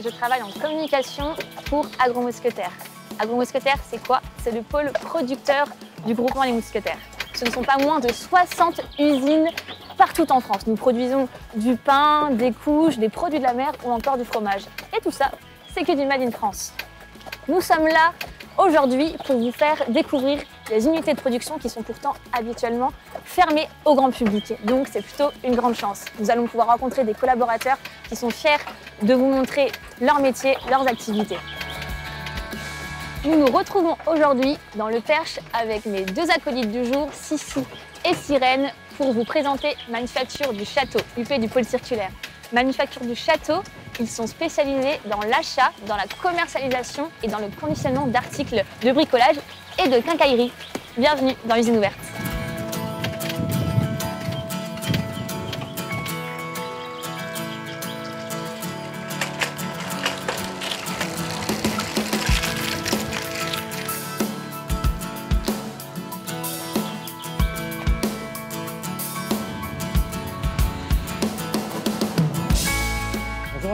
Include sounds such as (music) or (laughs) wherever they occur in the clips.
Je travaille en communication pour Agro-Mousquetaire. Agro-Mousquetaire, c'est quoi? C'est le pôle producteur du groupement Les Mousquetaires. Ce ne sont pas moins de 60 usines partout en France. Nous produisons du pain, des couches, des produits de la mer ou encore du fromage. Et tout ça, c'est que du Made in France. Nous sommes là aujourd'hui pour vous faire découvrir les unités de production qui sont pourtant habituellement fermées au grand public. Donc c'est plutôt une grande chance. Nous allons pouvoir rencontrer des collaborateurs qui sont fiers de vous montrer leur métier, leurs activités. Nous nous retrouvons aujourd'hui dans le Perche avec mes deux acolytes du jour, Sissi et Sirène, pour vous présenter Manufacture du Château, UP du pôle circulaire. Manufacture du Château, ils sont spécialisés dans l'achat, dans la commercialisation et dans le conditionnement d'articles de bricolage et de quincaillerie. Bienvenue dans l'usine ouverte.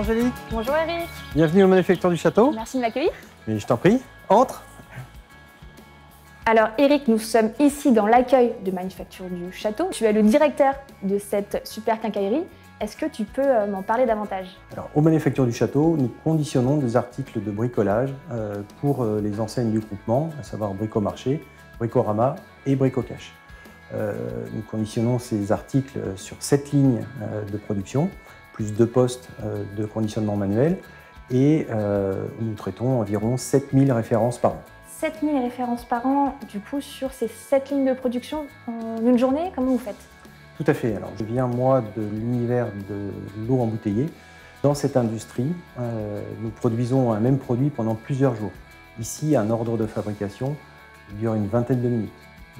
Angélique, Bonjour Eric, bienvenue au Manufacture du Château. merci de m'accueillir. Mais je t'en prie, entre. Alors Eric, nous sommes ici dans l'accueil de Manufacture du Château. Tu es le directeur de cette super quincaillerie. Est-ce que tu peux euh, m'en parler davantage? Alors, au Manufacture du Château, nous conditionnons des articles de bricolage euh, pour euh, les enseignes du groupement, à savoir Bricomarché, Bricorama et Bricocash. Nous conditionnons ces articles sur sept lignes de production, plus deux postes euh, de conditionnement manuel, et euh, nous traitons environ 7000 références par an. 7000 références par an, du coup, sur ces 7 lignes de production en une journée, comment vous faites? Tout à fait. Alors, je viens, moi, de l'univers de l'eau embouteillée. Dans cette industrie, euh, nous produisons un même produit pendant plusieurs jours. Ici, un ordre de fabrication dure une vingtaine de minutes,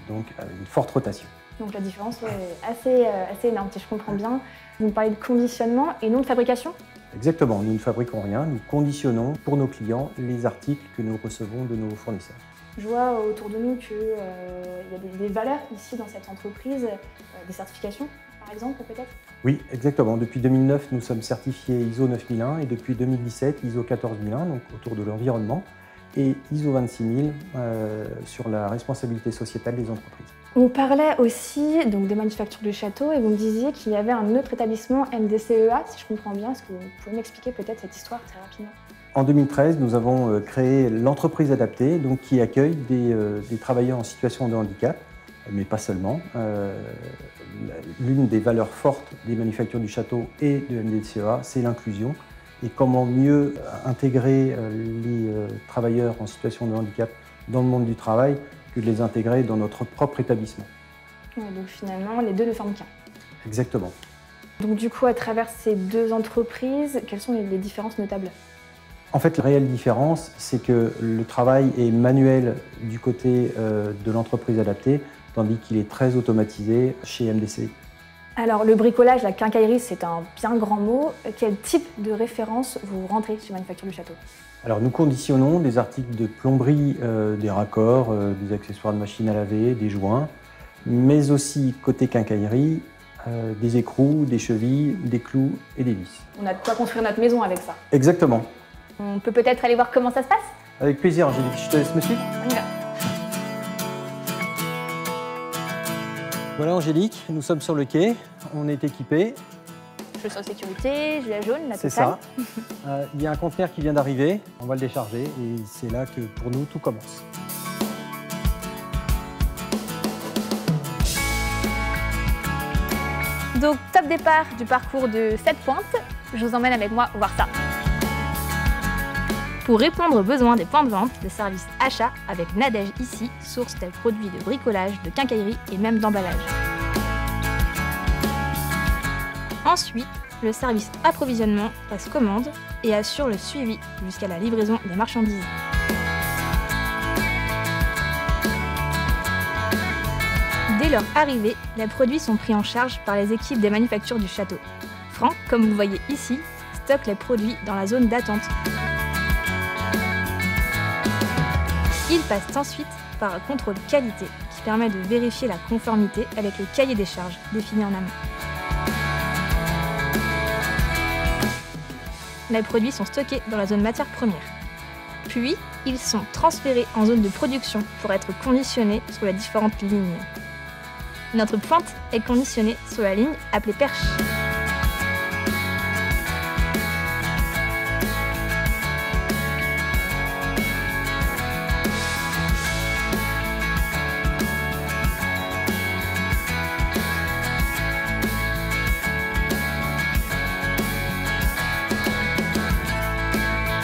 donc euh, une forte rotation. Donc la différence est assez, euh, assez énorme, si je comprends bien. Vous me parlez de conditionnement et non de fabrication? Exactement, nous ne fabriquons rien, nous conditionnons pour nos clients les articles que nous recevons de nos fournisseurs. Je vois autour de nous qu'il y a des, des valeurs ici dans cette entreprise, euh, des certifications par exemple peut-être? Oui, exactement. Depuis 2009, nous sommes certifiés ISO 9001 et depuis 2017, ISO 14001, donc autour de l'environnement, et ISO 26000 euh, sur la responsabilité sociétale des entreprises. On parlait aussi donc, de manufacture du château et vous me disiez qu'il y avait un autre établissement MDCEA, si je comprends bien. Est-ce que vous pouvez m'expliquer peut-être cette histoire très rapidement? En 2013, nous avons euh, créé l'entreprise adaptée, donc qui accueille des, euh, des travailleurs en situation de handicap, mais pas seulement. Euh, L'une des valeurs fortes des manufactures du château et de MDCEA, c'est l'inclusion. Et comment mieux intégrer les travailleurs en situation de handicap dans le monde du travail que de les intégrer dans notre propre établissement. Ouais, Donc finalement, les deux ne forment qu'un. Exactement. Donc du coup, à travers ces deux entreprises, quelles sont les, les différences notables? En fait, la réelle différence, c'est que le travail est manuel du côté euh, de l'entreprise adaptée, tandis qu'il est très automatisé chez MDC. Alors le bricolage, la quincaillerie, c'est un bien grand mot. Quel type de référence vous rentrez chez Manufacture du Château? Alors, nous conditionnons des articles de plomberie, euh, des raccords, euh, des accessoires de machine à laver, des joints, mais aussi côté quincaillerie, euh, des écrous, des chevilles, des clous et des vis. On a de quoi construire notre maison avec ça. Exactement. On peut peut-être aller voir comment ça se passe? Avec plaisir, Angélique. Je te laisse me suivre. On y va. Voilà, Angélique, nous sommes sur le quai. On est équipés. Chaussures de sécurité, gilet jaune, la C'est ça. Euh, Il y a un conteneur qui vient d'arriver. On va le décharger et c'est là que pour nous tout commence. Donc top départ du parcours de 7 pointes. Je vous emmène avec moi voir ça. Pour répondre aux besoins des points de vente, le service achat avec Nadège ici source tel produits de bricolage, de quincaillerie et même d'emballage. Ensuite, le service approvisionnement passe commande et assure le suivi jusqu'à la livraison des marchandises. Dès leur arrivée, les produits sont pris en charge par les équipes des manufactures du château. Franck, comme vous voyez ici, stocke les produits dans la zone d'attente. Il passe ensuite par un contrôle qualité qui permet de vérifier la conformité avec le cahier des charges défini en amont. les produits sont stockés dans la zone matière première. Puis, ils sont transférés en zone de production pour être conditionnés sur les différentes lignes. Notre pointe est conditionnée sur la ligne appelée perche.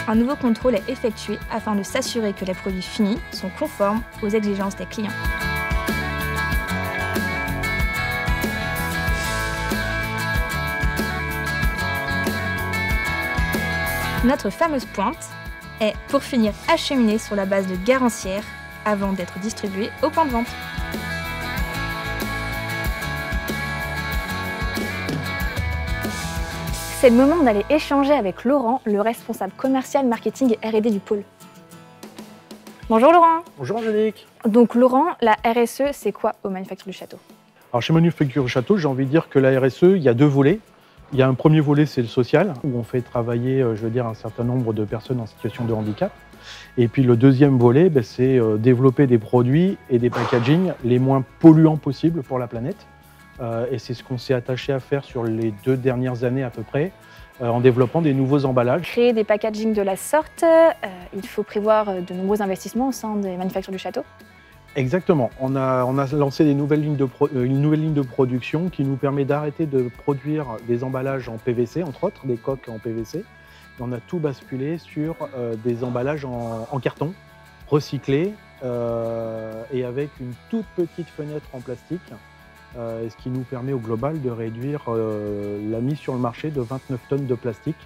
Un nouveau contrôle est effectué afin de s'assurer que les produits finis sont conformes aux exigences des clients. Notre fameuse pointe est, pour finir, acheminée sur la base de garancières avant d'être distribuée au point de vente. C'est le moment d'aller échanger avec Laurent, le responsable commercial marketing et R&D du pôle. Bonjour Laurent. Bonjour Angélique. Donc Laurent, la RSE, c'est quoi au Manufacture du Château? Alors chez Manufacture du Château, j'ai envie de dire que la RSE, il y a deux volets. Il y a un premier volet, c'est le social, où on fait travailler, euh, je veux dire, un certain nombre de personnes en situation de handicap. Et puis le deuxième volet, ben, c'est euh, développer des produits et des packaging les moins polluants possibles pour la planète. Euh, et c'est ce qu'on s'est attaché à faire sur les deux dernières années à peu près, euh, en développant des nouveaux emballages. Créer des packaging de la sorte, euh, il faut prévoir de nombreux investissements au sein des manufactures du château. Exactement. On a, on a lancé des nouvelles lignes de une nouvelle ligne de production qui nous permet d'arrêter de produire des emballages en PVC, entre autres, des coques en PVC. Et on a tout basculé sur des emballages en, en carton, recyclés, et avec une toute petite fenêtre en plastique euh, ce qui nous permet au global de réduire euh, la mise sur le marché de 29 tonnes de plastique,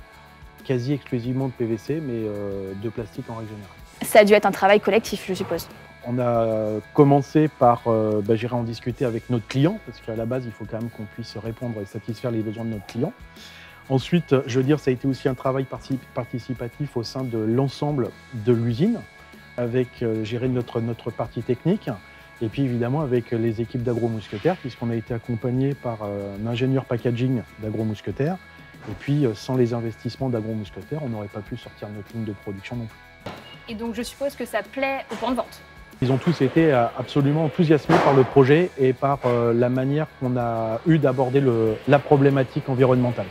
quasi exclusivement de PVC, mais euh, de plastique en règle générale. Ça a dû être un travail collectif, je suppose. On a commencé par, bah, j'irai en discuter avec notre client, parce qu'à la base, il faut quand même qu'on puisse répondre et satisfaire les besoins de notre client. Ensuite, je veux dire, ça a été aussi un travail participatif au sein de l'ensemble de l'usine, avec gérer notre, notre partie technique, et puis évidemment avec les équipes d'agro-mousquetaires, puisqu'on a été accompagné par euh, un ingénieur packaging d'agro-mousquetaires. Et puis euh, sans les investissements d'agro-mousquetaires, on n'aurait pas pu sortir notre ligne de production non plus. Et donc je suppose que ça plaît au point de vente Ils ont tous été euh, absolument enthousiasmés par le projet et par la manière qu'on a eu d'aborder la problématique environnementale.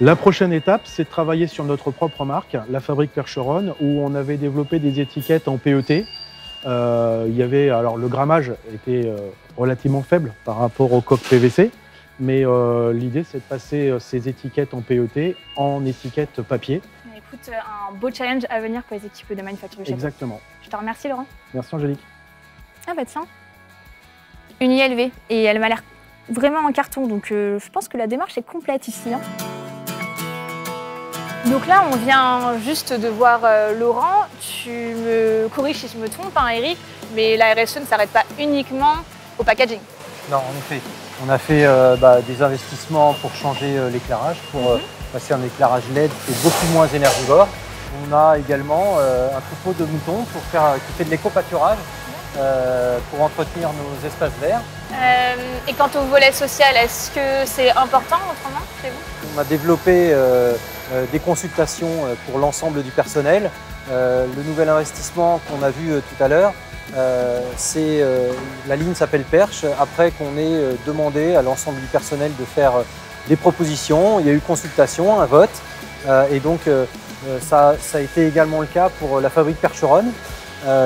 La prochaine étape, c'est de travailler sur notre propre marque, la Fabrique Percheron, où on avait développé des étiquettes en PET, euh, il y avait, alors le grammage était euh, relativement faible par rapport au coq PVC, mais euh, l'idée c'est de passer ces étiquettes en PET en étiquettes papier. Écoute, un beau challenge à venir pour les équipes de manufacture Exactement. Je te remercie Laurent. Merci Angélique. Ah bah tiens, une ILV et elle m'a l'air vraiment en carton, donc je pense que la démarche est complète ici. Hein. Donc là, on vient juste de voir euh, Laurent. Tu me corriges si je me trompe, hein, Eric, mais la RSE ne s'arrête pas uniquement au packaging. Non, en effet. On a fait euh, bah, des investissements pour changer euh, l'éclairage, pour mhm. passer un éclairage LED qui est beaucoup moins énergivore. On a également un troupeau de moutons pour faire, qui fait de l'éco-pâturage pour entretenir nos espaces verts. Et quant au volet social, est-ce que c'est important autrement chez vous? On a développé euh, des consultations euh, pour l'ensemble du personnel. Euh, le nouvel investissement qu'on a vu tout à l'heure, c'est la ligne s'appelle Perche. Après qu'on ait demandé à l'ensemble du personnel de faire des propositions, il y a eu consultation, un vote, et donc ça, a été également le cas pour la fabrique Percheronne,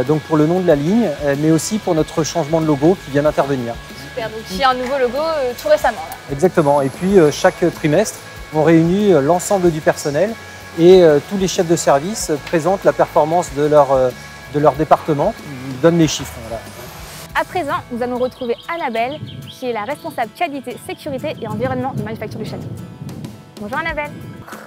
donc pour le nom de la ligne, mais aussi pour notre changement de logo qui vient d'intervenir. Super, donc il y a un nouveau logo tout récemment. Exactement, et puis chaque trimestre, on réunit euh, l'ensemble du personnel et euh, tous les chefs de service présentent la performance de leur, euh, de leur département, ils donnent les chiffres. À présent, nous allons retrouver Annabelle, qui est la responsable qualité, sécurité et environnement de Manufacture du Château. Bonjour Annabelle.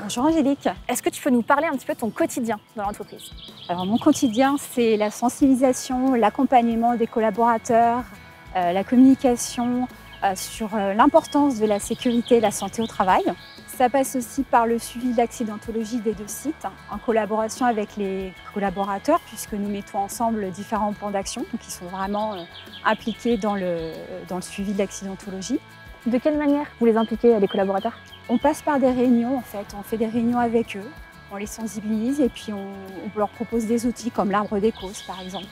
Bonjour Angélique. Est-ce que tu peux nous parler un petit peu de ton quotidien dans l'entreprise? Alors mon quotidien, c'est la sensibilisation, l'accompagnement des collaborateurs, la communication sur l'importance de la sécurité et la santé au travail. Ça passe aussi par le suivi d'accidentologie des deux sites, en collaboration avec les collaborateurs, puisque nous mettons ensemble différents plans d'action, donc ils sont vraiment euh, impliqués dans le, dans le suivi de l'accidentologie. De quelle manière vous les impliquez, les collaborateurs? On passe par des réunions en fait, on fait des réunions avec eux, on les sensibilise et puis on, on leur propose des outils comme l'arbre des causes par exemple.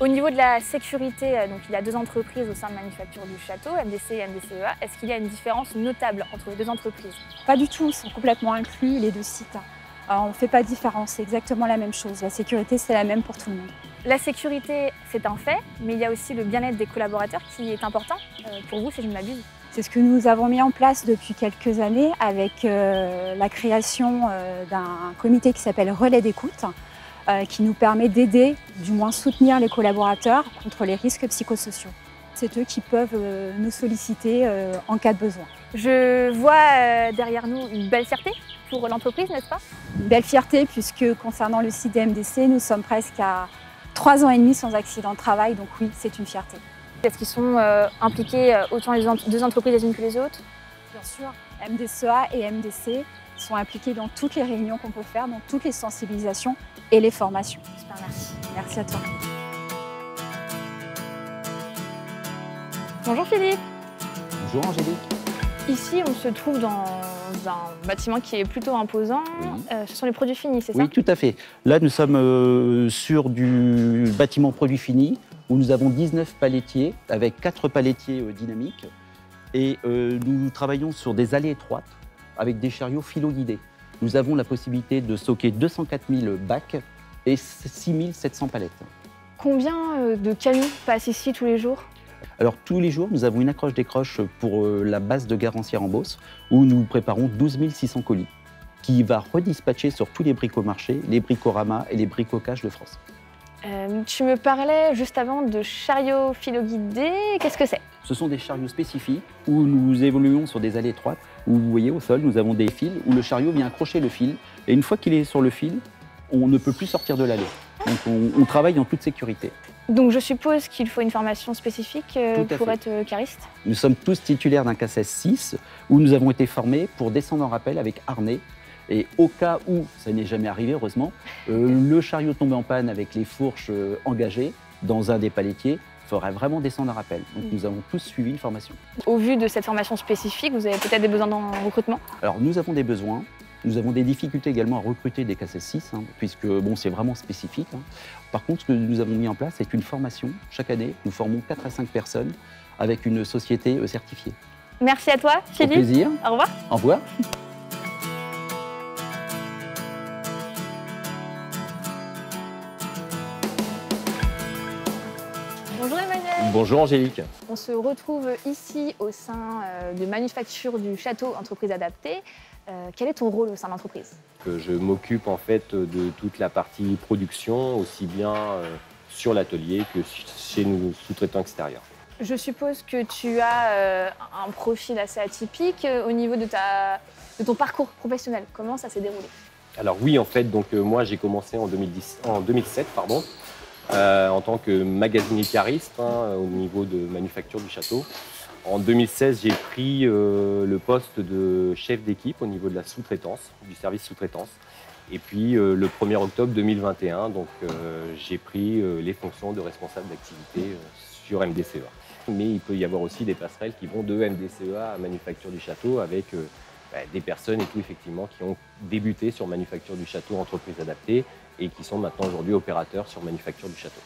Au niveau de la sécurité, euh, donc il y a deux entreprises au sein de Manufacture du Château, MDC et MDCEA. Est-ce qu'il y a une différence notable entre les deux entreprises? Pas du tout, ils sont complètement inclus les deux sites. Euh, on ne fait pas de différence, c'est exactement la même chose. La sécurité, c'est la même pour tout le monde. La sécurité, c'est un fait, mais il y a aussi le bien-être des collaborateurs qui est important euh, pour vous, si je ne m'abuse. C'est ce que nous avons mis en place depuis quelques années avec euh, la création euh, d'un comité qui s'appelle Relais d'écoute, euh, qui nous permet d'aider, du moins soutenir les collaborateurs contre les risques psychosociaux. C'est eux qui peuvent nous solliciter en cas de besoin. Je vois derrière nous une belle fierté pour l'entreprise, n'est-ce pas? Une belle fierté puisque concernant le site MDC, nous sommes presque à trois ans et demi sans accident de travail, donc oui, c'est une fierté. Est-ce qu'ils sont euh, impliqués euh, autant les ent- deux entreprises les unes que les autres Bien sûr, MDCA et MDC sont impliqués dans toutes les réunions qu'on peut faire, dans toutes les sensibilisations et les formations. Super, merci. Merci à toi. Bonjour Philippe. Bonjour Angélique. Ici, on se trouve dans un bâtiment qui est plutôt imposant. Oui. Euh, ce sont les produits finis, c'est Oui, ça? tout à fait. Là, nous sommes euh, sur du bâtiment produit fini où nous avons 19 palettiers avec 4 palettiers euh, dynamiques et euh, nous travaillons sur des allées étroites avec des chariots philo-guidés. Nous avons la possibilité de stocker 204 000 bacs et 6 700 palettes. Combien euh, de camions passent ici tous les jours? Alors tous les jours, nous avons une accroche-décroche pour la base de Garancière en Beauce où nous préparons 12 600 colis qui va redispatcher sur tous les bricomarchés, les bricoramas et les bricocages de France. Euh, Tu me parlais juste avant de chariots philo-guidés. Qu'est-ce que c'est? Ce sont des chariots spécifiques où nous évoluons sur des allées étroites où vous voyez au sol, nous avons des fils où le chariot vient accrocher le fil et une fois qu'il est sur le fil, on ne peut plus sortir de l'allée. Donc on, on travaille en toute sécurité. Donc je suppose qu'il faut une formation spécifique euh, pour fait. être euh, cariste. Nous sommes tous titulaires d'un KSS 6 où nous avons été formés pour descendre en rappel avec harnais. Et au cas où, ça n'est jamais arrivé heureusement, euh, le chariot tombé en panne avec les fourches euh, engagées dans un des palettiers ferait vraiment descendre en rappel. Donc nous avons tous suivi une formation. Au vu de cette formation spécifique, vous avez peut-être des besoins en recrutement? Alors nous avons des besoins, nous avons des difficultés également à recruter des KSS 6, hein, puisque bon, c'est vraiment spécifique. hein. Par contre, ce que nous avons mis en place, c'est une formation. Chaque année, nous formons 4 à 5 personnes avec une société euh, certifiée. Merci à toi, Au Philippe. plaisir, Au revoir. au revoir. (laughs) Bonjour Angélique. On se retrouve ici au sein euh, de Manufacture du Château Entreprise Adaptée. Euh, quel est ton rôle au sein de l'entreprise? Que Je m'occupe en fait de toute la partie production, aussi bien euh, sur l'atelier que chez nos sous-traitants extérieurs. Je suppose que tu as euh, un profil assez atypique euh, au niveau de, ta, de ton parcours professionnel. Comment ça s'est déroulé? Alors oui, en fait, donc euh, moi j'ai commencé en, 2010, en 2007 pardon, euh, en tant que magasinier cariste hein, au niveau de manufacture du château. En 2016, j'ai pris euh, le poste de chef d'équipe au niveau de la sous-traitance, du service sous-traitance. Et puis euh, le 1er octobre 2021, donc j'ai pris les fonctions de responsable d'activité sur MDCEA. Mais il peut y avoir aussi des passerelles qui vont de MDCEA à Manufacture du Château avec des personnes et tout effectivement qui ont débuté sur Manufacture du Château, entreprise adaptée, et qui sont maintenant aujourd'hui opérateurs sur Manufacture du Château.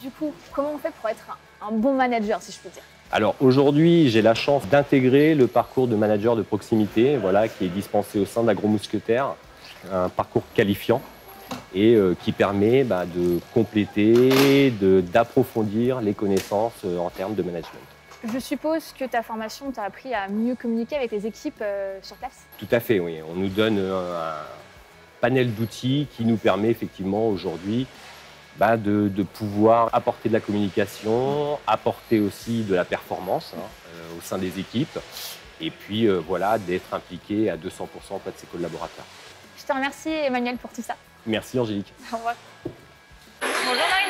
Du coup, comment on fait pour être un, un bon manager, si je peux dire? Alors aujourd'hui, j'ai la chance d'intégrer le parcours de manager de proximité, voilà, qui est dispensé au sein d'Agro Mousquetaire, un parcours qualifiant et euh, qui permet bah, de compléter, de- d'approfondir les connaissances euh, en termes de management. Je suppose que ta formation t'a appris à mieux communiquer avec les équipes euh, sur place. Tout à fait, oui. On nous donne euh, un panel d'outils qui nous permet effectivement aujourd'hui bah, de, de pouvoir apporter de la communication, apporter aussi de la performance hein, euh, au sein des équipes, et puis euh, voilà, d'être impliqué à 200% auprès de ses collaborateurs. Je te remercie, Emmanuel, pour tout ça. Merci Angélique. Au revoir. Bonjour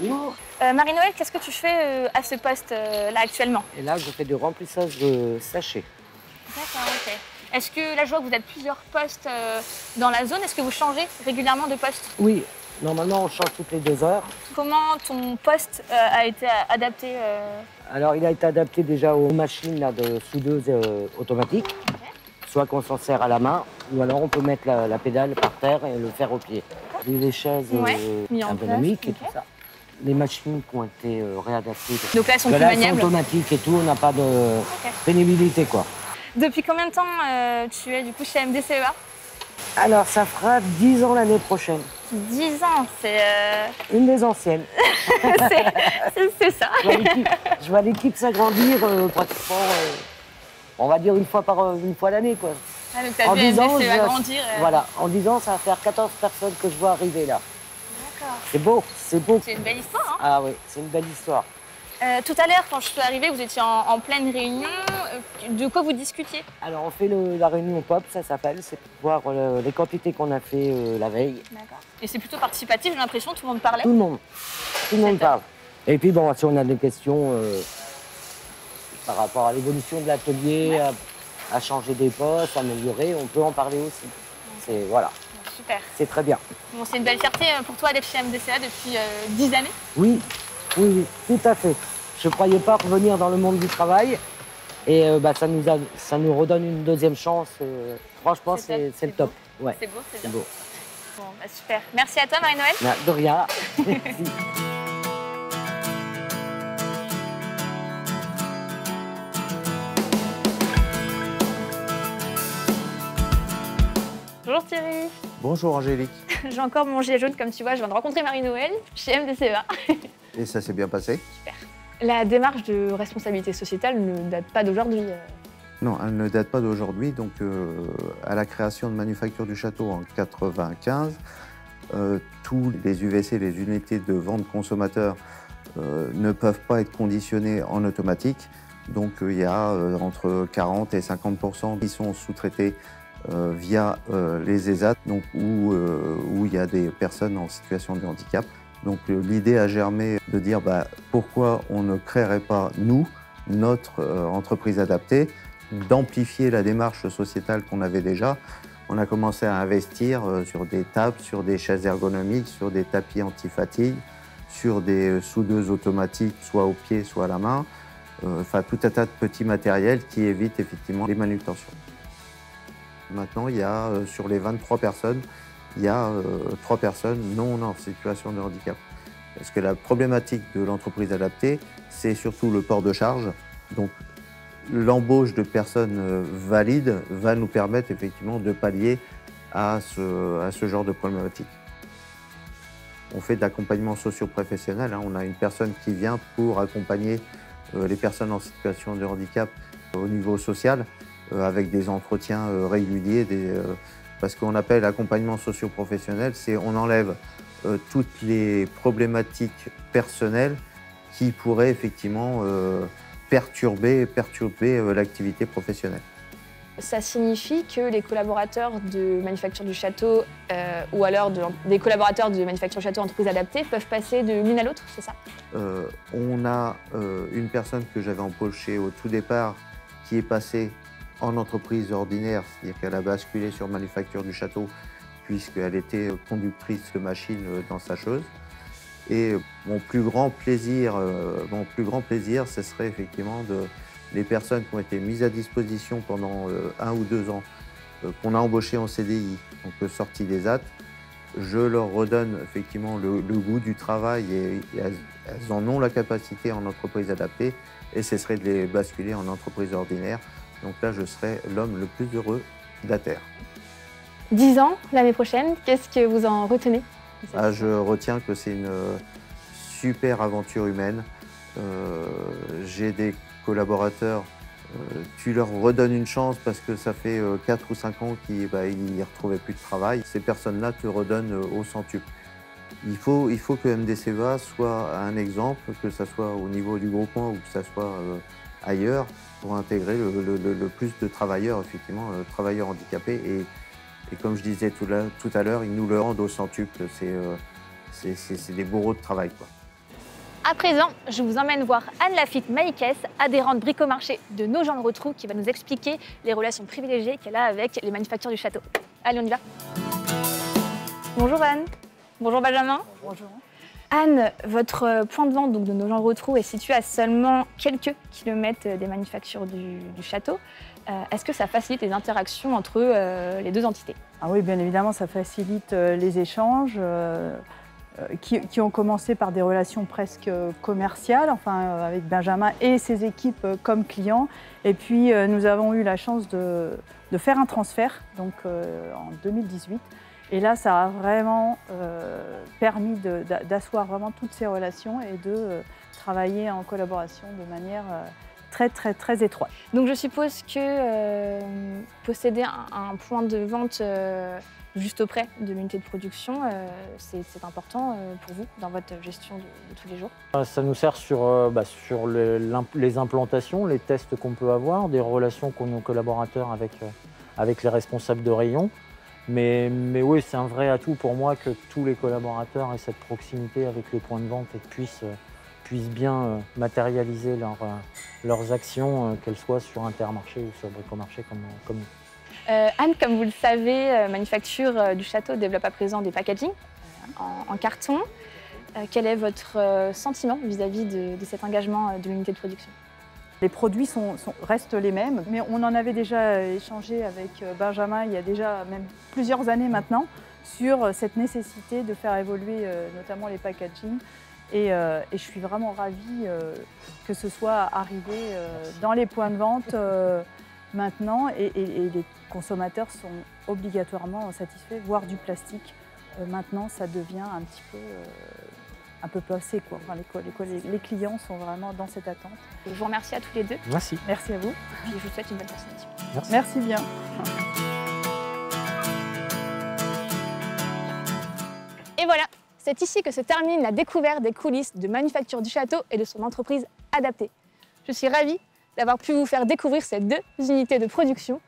Bonjour. Marie-Noël, qu'est-ce que tu fais euh, à ce poste-là actuellement? Et là, je fais du remplissage de sachets. D'accord, ok. Est-ce que là, je vois que vous êtes plusieurs postes euh, dans la zone. Est-ce que vous changez régulièrement de poste? Oui, normalement, on change toutes les deux heures. Comment ton poste euh, a été euh, adapté euh, Alors, il a été adapté déjà aux machines là, de soudeuse euh, automatique. soit qu'on s'en sert à la main, ou alors on peut mettre la, la pédale par terre et le faire au pied. Et les chaises Ouais, euh, ergonomiques et tout ça. Les machines qui ont été euh, réadaptées. Donc là, elles sont plus là, sont automatiques et tout, on n'a pas de pénibilité quoi. Depuis combien de temps euh, tu es du coup chez MDCEA Alors ça fera 10 ans l'année prochaine. 10 ans, c'est euh, Une des anciennes. (laughs) c'est- ça. Je vois l'équipe- s'agrandir pratiquement, on va dire une fois par une fois l'année quoi. Ah, donc t'as En vu 10 ans, je- grandir. Voilà, en 10 ans, ça va faire 14 personnes que je vois arriver là. C'est beau, c'est beau. C'est une belle histoire. Hein Ah oui, c'est une belle histoire. Euh, tout à l'heure, quand je suis arrivée, vous étiez en, en pleine réunion. Euh, De quoi vous discutiez? Alors on fait le- la réunion pop, ça s'appelle, c'est pour voir euh, les quantités qu'on a fait euh, la veille. D'accord. Et c'est plutôt participatif, j'ai l'impression, tout le monde parlait? Tout le monde, tout le monde parle. Et puis bon, si on a des questions par rapport à l'évolution de l'atelier, à, à changer des postes, améliorer, on peut en parler aussi. C'est voilà, Super. c'est très bien. Bon, c'est une belle fierté euh, pour toi d'être chez MDCA depuis euh, 10 années. Oui, oui, oui, tout à fait. Je ne croyais pas revenir dans le monde du travail. Et euh, bah, ça, nous a- ça nous redonne une deuxième chance. euh, franchement, C'est le top. Ouais, C'est beau, c'est beau. Bon, bah, super. Merci à toi, Marie-Noël. Ah, De rien. (laughs) Merci. Bonjour Thierry. Bonjour Angélique. (laughs) J'ai encore mon gilet jaune, comme tu vois. Je viens de rencontrer Marie-Noël chez MDCEA. Et ça s'est bien passé? La démarche de responsabilité sociétale ne date pas d'aujourd'hui. euh. Non, elle ne date pas d'aujourd'hui. Donc, euh, à la création de Manufacture du Château en 95, euh, tous les UVC, les unités de vente consommateurs, euh, ne peuvent pas être conditionnés en automatique. Donc, il y a entre 40 et 50% qui sont sous-traités euh, via euh, les ESAT, donc où, euh, où il y a des personnes en situation de handicap. Donc l'idée a germé de dire bah, pourquoi on ne créerait pas, nous, notre entreprise adaptée, d'amplifier la démarche sociétale qu'on avait déjà. On a commencé à investir sur des tables, sur des chaises ergonomiques, sur des tapis anti-fatigue, sur des soudeuses automatiques, soit au pied, soit à la main. Enfin, tout un tas de petits matériels qui évitent effectivement les manutentions. Maintenant, il y a euh, sur les 23 personnes, il y a euh, trois personnes non en situation de handicap. Parce que la problématique de l'entreprise adaptée, c'est surtout le port de charge. Donc, l'embauche de personnes euh, valides va nous permettre effectivement de pallier à ce, à ce genre de problématique. On fait de l'accompagnement socio-professionnel. hein. On a une personne qui vient pour accompagner les personnes en situation de handicap au niveau social, avec des entretiens euh, réguliers, des, euh, parce qu'on appelle accompagnement socio-professionnel, c'est on enlève euh, toutes les problématiques personnelles qui pourraient effectivement euh, perturber, perturber euh, l'activité professionnelle. Ça signifie que les collaborateurs de Manufacture du Château euh, ou alors de- des collaborateurs de Manufacture du Château entreprise adaptée peuvent passer de l'une à l'autre, c'est ça? Euh, on a euh, une personne que j'avais embauchée au tout départ qui est passée en entreprise ordinaire, c'est-à-dire qu'elle a basculé sur Manufacture du Château puisqu'elle était conductrice de machine euh, dans sa chose. Et mon plus grand plaisir, euh, mon plus grand plaisir, ce serait effectivement de les personnes qui ont été mises à disposition pendant euh, un ou deux ans, qu'on a embauchées en CDI, donc sorties des AT, je leur redonne effectivement le, goût du travail et, elles en ont la capacité en entreprise adaptée et ce serait de les basculer en entreprise ordinaire. Donc là, je serais l'homme le plus heureux de la Terre. 10 ans l'année prochaine, qu'est-ce que vous en retenez Ah, je retiens que c'est une euh, super aventure humaine. Euh, J'ai des collaborateurs, euh, tu leur redonnes une chance parce que ça fait 4 ou 5 ans qu'ils bah, ils retrouvaient plus de travail. Ces personnes-là te redonnent au centuple. Il faut, il faut que MDCVA soit un exemple, que ce soit au niveau du groupement ou que ce soit euh, ailleurs, pour intégrer le, le- le- le plus de travailleurs, effectivement, euh, travailleurs handicapés. Et, et comme je disais tout, là- tout à l'heure, ils nous le rendent au centuple. C'est euh, c'est- des bourreaux de travail. Quoi. À présent, je vous emmène voir Anne Lafitte Maïkès, adhérente bricomarché de Nos gens le retrouvent, qui va nous expliquer les relations privilégiées qu'elle a avec les manufactures du château. Allez, on y va. Bonjour Anne. Bonjour Benjamin. Bonjour. Anne, votre point de vente donc, de nos gens retrous est situé à seulement quelques kilomètres des manufactures du, château. Euh, Est-ce que ça facilite les interactions entre euh, les deux entités? Ah oui, bien évidemment, ça facilite euh, les échanges euh, euh, qui, ont commencé par des relations presque commerciales, enfin euh, avec Benjamin et ses équipes euh, comme clients. Et puis euh, nous avons eu la chance de, de faire un transfert donc euh, en 2018. Et là, ça a vraiment euh, permis d'asseoir vraiment toutes ces relations et de euh, travailler en collaboration de manière euh, très très très étroite. Donc je suppose que euh, posséder un, un point de vente euh, juste auprès de l'unité de production, euh, c'est important euh, pour vous dans votre gestion de, de tous les jours? Ça nous sert sur, euh, bah, sur le- l'imp- les implantations, les tests qu'on peut avoir, des relations qu'ont nos collaborateurs avec, euh, avec les responsables de rayon. Mais, oui, c'est un vrai atout pour moi que tous les collaborateurs aient cette proximité avec les points de vente et puissent, euh, puissent bien euh, matérialiser euh, leurs actions, qu'elles soient sur Intermarché ou sur Bricomarché comme, comme nous. Anne, comme vous le savez, Manufacture du Château développe à présent des packaging euh, en, carton. Quel est votre sentiment vis-à-vis de, de cet engagement de l'unité de production? Les produits restent les mêmes, mais on en avait déjà échangé avec euh, Benjamin il y a déjà même plusieurs années maintenant sur euh, cette nécessité de faire évoluer euh, notamment les packaging. Et, je suis vraiment ravie que ce soit arrivé dans les points de vente maintenant et, et- les consommateurs sont obligatoirement satisfaits, voire du plastique. Maintenant, ça devient un petit peu, un peu passé. Quoi. Enfin, les, co- les co- les- les clients sont vraiment dans cette attente. Je vous remercie à tous les deux Merci. Merci à vous. et je vous souhaite une bonne continuation. Merci. Merci bien. Et voilà, c'est ici que se termine la découverte des coulisses de Manufacture du Château et de son entreprise adaptée. Je suis ravie d'avoir pu vous faire découvrir ces deux unités de production.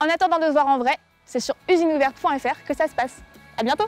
En attendant de se voir en vrai, c'est sur usineouverte.fr que ça se passe. À bientôt